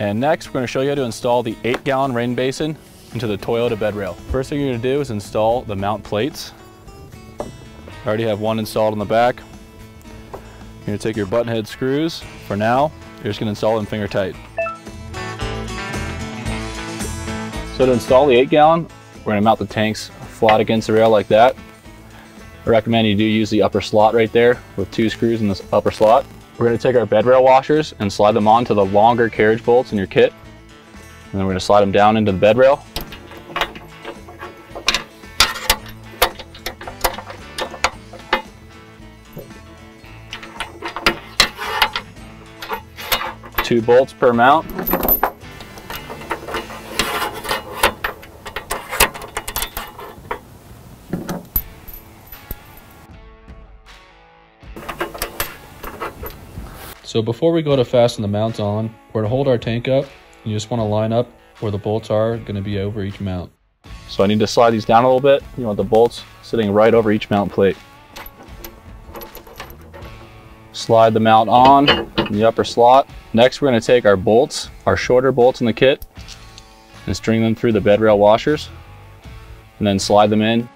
And next, we're gonna show you how to install the eight gallon rain basin into the Toyota bed rail. First thing you're gonna do is install the mount plates. I already have one installed on the back. You're gonna take your button head screws. For now, you're just gonna install them finger tight. So to install the eight gallon, we're gonna mount the tanks flat against the rail like that. I recommend you do use the upper slot right there with two screws in this upper slot. We're gonna take our bed rail washers and slide them onto the longer carriage bolts in your kit. And then we're gonna slide them down into the bed rail. Two bolts per mount. So before we go to fasten the mounts on, or to hold our tank up, and you just want to line up where the bolts are going to be over each mount. So I need to slide these down a little bit. You want the bolts sitting right over each mount plate. Slide the mount on in the upper slot. Next, we're going to take our bolts, our shorter bolts in the kit, and string them through the bed rail washers, and then slide them in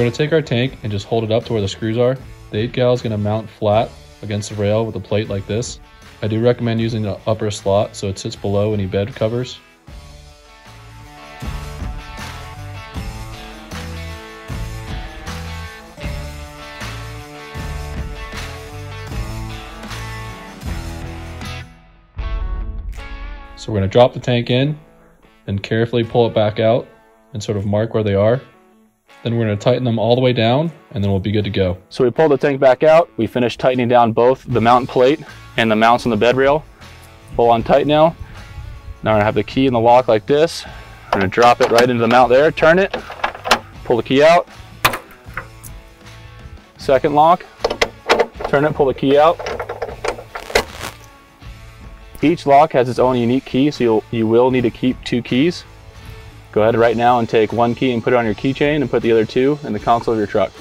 we're to take our tank and just hold it up to where the screws are. The 8 gal is going to mount flat against the rail with a plate like this. I do recommend using the upper slot so it sits below any bed covers. So we're to drop the tank in and carefully pull it back out and sort of mark where they are. Then we're going to tighten them all the way down and then we'll be good to go. So we pulled the tank back out. We finished tightening down both the mount plate and the mounts on the bed rail. Pull on tight now. Now we're gonna have the key in the lock like this. I'm gonna drop it right into the mount there, turn it, pull the key out. Second lock, turn it, pull the key out. Each lock has its own unique key, so you'll, you will need to keep two keys. Go ahead right now and take one key and put it on your keychain and put the other two in the console of your truck.